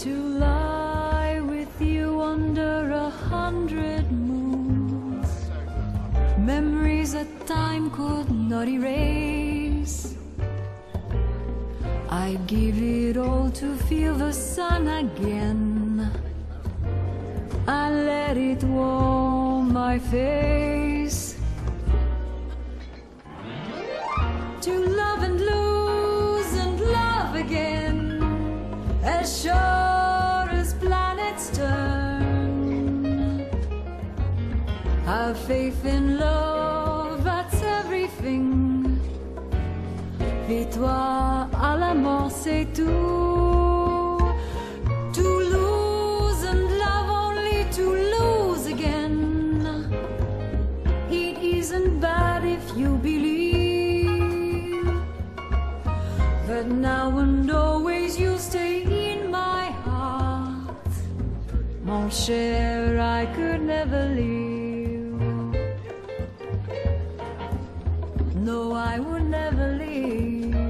to lie with you under a hundred moons. Memories that time could not erase. I'd give it all to feel the sun again. I let it warm my face. To love and lose and love again, as sure Have faith in love, that's everything. Victoire à la mort, c'est tout. To lose and love only to lose again. It isn't bad if you believe that now and always you'll stay in my heart. Mon cher, I could never leave. No, I would never leave.